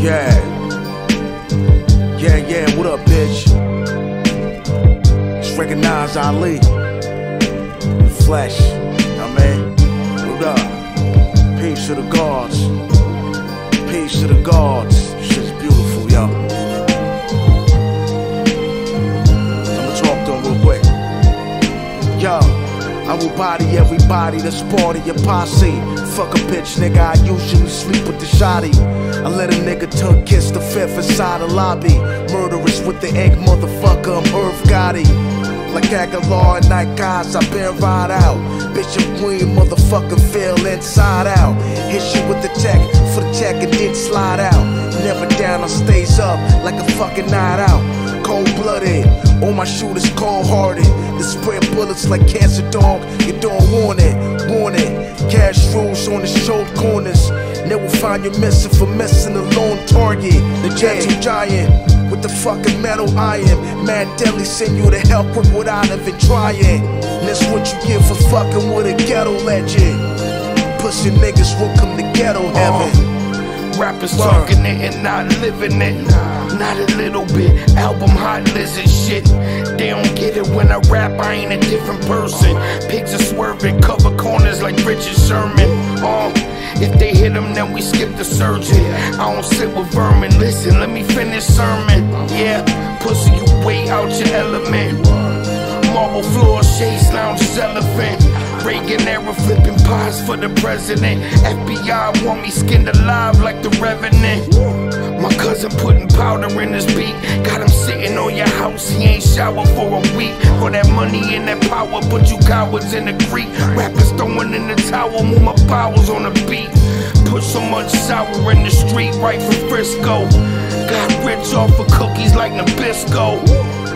Yeah. Yeah, yeah, what up, bitch? Just recognize Ali. Flesh. I mean, what up? Peace to the gods. Peace to the gods. Shit's beautiful, yo. I will body everybody that's part of your posse. Fuck a bitch, nigga. I usually sleep with the shotty. I let a nigga tongue kiss the fifth inside the lobby. Murderous with the egg, motherfucker. I'm Irv Gotti. Like Aguilar and Night Guys, I been right out. Bishop Queen, motherfucker, feel inside out. Hit you with the tech for the check and then slide out. Never down, I stays up like a fucking night out. Cold blooded, all my shooters cold hearted. They spread bullets like cancer dog. You don't want it, want it. Cash rules on the short corners. Never find you missing for missing a lone target. The gentle giant with the fucking metal iron. Mad Deli send you to help with without even trying. And that's what you get for fucking with a ghetto legend. Pussy niggas will come to ghetto uh-huh. heaven. Rappers talking it and not living it. Not a little bit. Album hot lizard shit. They don't get it when I rap, I ain't a different person. Pigs are swerving, cover corners like Richard Sherman. Um, if they hit them, then we skip the surgery. I don't sit with vermin. Listen, let me finish sermon. Yeah, pussy, you way out your element. Marble floor, shades, lounge, elephant. Reagan era flipping pies for the president. FBI want me skinned alive like the revenant. My cousin putting powder in his beak. Got him sitting on your house, he ain't showered for a week. For that money and that power, put you cowards in the creek. Rappers throwing in the towel, move my bowels on the beat. Put so much sour in the street, right from Frisco. Got rich off of cookies like Nabisco.